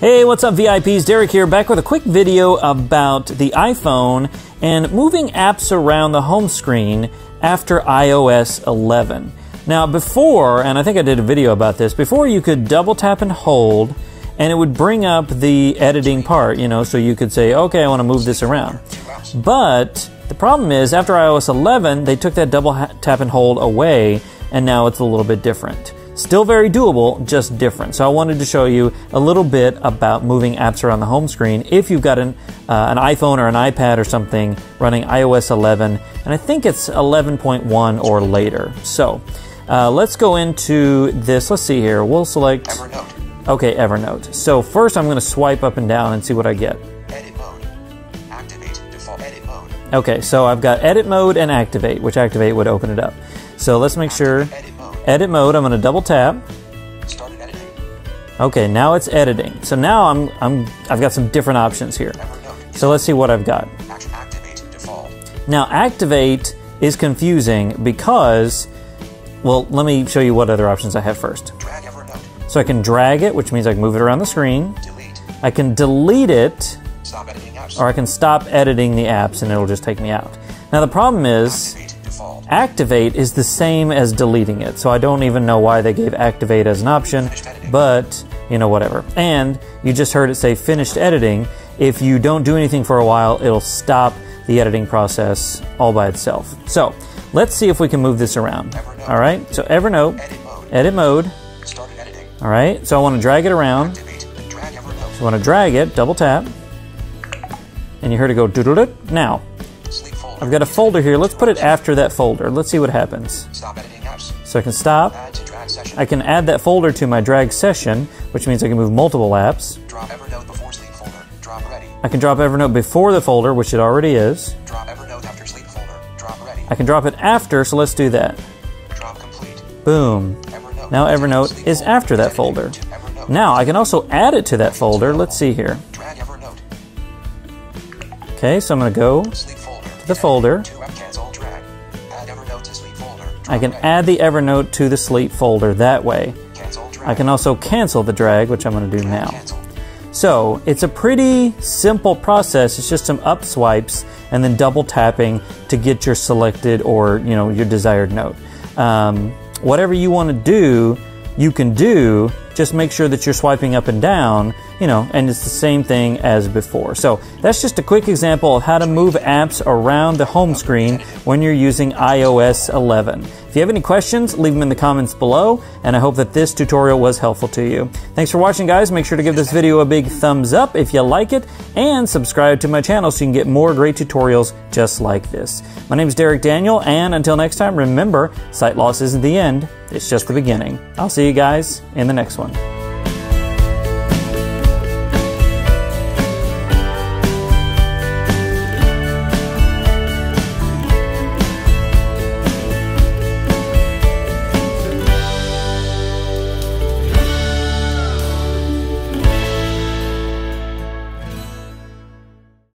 Hey, what's up, VIPs? Derek here, back with a quick video about the iPhone and moving apps around the home screen after iOS 11. Now, before, and I think I did a video about this, before you could double tap and hold, and it would bring up the editing part, you know, so you could say, okay, I want to move this around. But the problem is, after iOS 11, they took that double tap and hold away, and now it's a little bit different. Still very doable, just different. So I wanted to show you a little bit about moving apps around the home screen if you've got an, uh, an iPhone or an iPad or something running iOS 11, and I think it's 11.1 or later. So uh, let's go into this. Let's see here. We'll select. Evernote. Okay, Evernote. So first I'm going to swipe up and down and see what I get. Edit mode. Activate default edit mode. Okay, so I've got edit mode and activate, which activate would open it up. So let's make sure. Edit. Edit mode, I'm going to double tap. Started editing. Okay, now it's editing. So now I'm, I'm, I've got some different options here. So let's see what I've got. Activate default. Now, activate is confusing because, well, let me show you what other options I have first. Drag Evernote. So I can drag it, which means I can move it around the screen. Delete. I can delete it, Stop editing apps. or I can stop editing the apps and it'll just take me out. Now, the problem is, Activate. Activate is the same as deleting it. So I don't even know why they gave activate as an option, but you know, whatever. And you just heard it say finished editing. If you don't do anything for a while, it'll stop the editing process all by itself. So let's see if we can move this around. Evernote. All right, so Evernote, Edit mode. edit mode. Started editing. All right, so I want to drag it around. Drag Evernote. I want to drag it, double tap, and you heard it go doodle Now, Sleep folder. I've got a folder here. Let's put it after that folder. Let's see what happens. Stop editing apps. So I can stop. Add to drag session. I can add that folder to my drag session, which means I can move multiple apps. Drop Evernote before sleep folder. Drop ready. I can drop Evernote before the folder, which it already is. Drop Evernote after sleep folder. Drop ready. I can drop it after, so let's do that. Drop complete. Boom. Evernote. Now Evernote is after that folder. Now I can also add it to that folder. Let's see here. Drag Evernote. Okay, so I'm going to go. The folder. To app cancel drag. Add Evernote to sleep folder. I can add the Evernote to the sleep folder that way. ready. Cancel drag. I can also cancel the drag, which I'm going to do now. So it's a pretty simple process. It's just some up swipes and then double tapping to get your selected or you know your desired note. Um, whatever you want to do, you can do. Just make sure that you're swiping up and down, you know, and it's the same thing as before. So that's just a quick example of how to move apps around the home screen when you're using iOS 11. If you have any questions, leave them in the comments below, and I hope that this tutorial was helpful to you. Thanks for watching, guys. Make sure to give this video a big thumbs up if you like it, and subscribe to my channel so you can get more great tutorials just like this. My name is Derek Daniel, and until next time, remember, sight loss isn't the end, it's just the beginning. I'll see you guys in the next one.